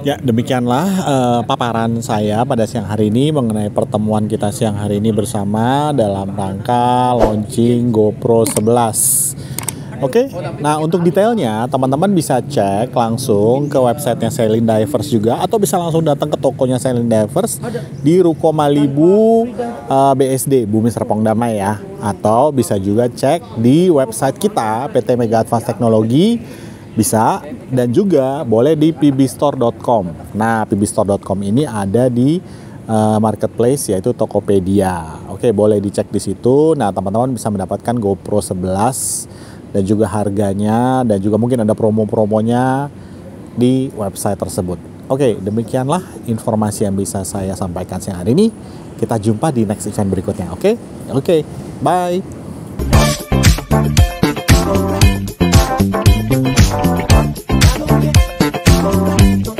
demikianlah uh, paparan saya pada siang hari ini mengenai pertemuan kita siang hari ini bersama dalam rangka launching GoPro 11. Oke, okay? nah untuk detailnya teman-teman bisa cek langsung ke websitenya Sailing Divers juga atau bisa langsung datang ke tokonya Sailing Divers di Ruko Malibu uh, BSD Bumi Serpong Damai ya atau bisa juga cek di website kita PT Mega Advance Teknologi bisa dan juga boleh di pbstore.com. Nah, pbstore.com ini ada di uh, marketplace yaitu Tokopedia. Oke, boleh dicek di situ. Nah, teman-teman bisa mendapatkan GoPro 11 dan juga harganya dan juga mungkin ada promo-promonya di website tersebut. Oke, demikianlah informasi yang bisa saya sampaikan siang hari ini. Kita jumpa di next event berikutnya. Oke, oke, bye. momento.